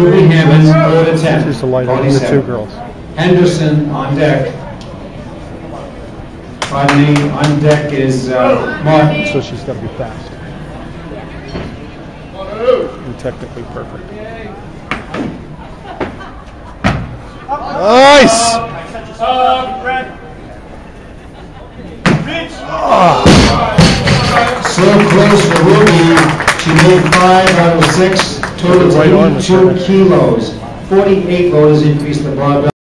Ruby Haman, third attempt. She's the lighter than the two girls. Henderson on deck. Pardon me, on deck is uh, Martin. So she's got to be fast. And technically perfect. Nice! So close for Ruby. She made five out of six, total Right arm 82 kilos. 48 voters increased the barbell.